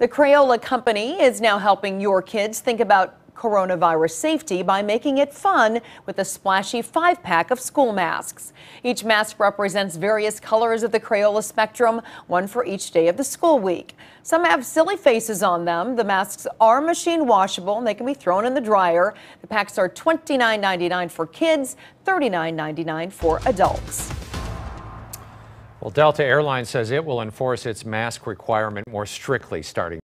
The Crayola company is now helping your kids think about coronavirus safety by making it fun with a splashy five pack of school masks. Each mask represents various colors of the Crayola spectrum, one for each day of the school week. Some have silly faces on them. The masks are machine washable and they can be thrown in the dryer. The packs are $29.99 for kids, $39.99 for adults. Well, Delta Airlines says it will enforce its mask requirement more strictly starting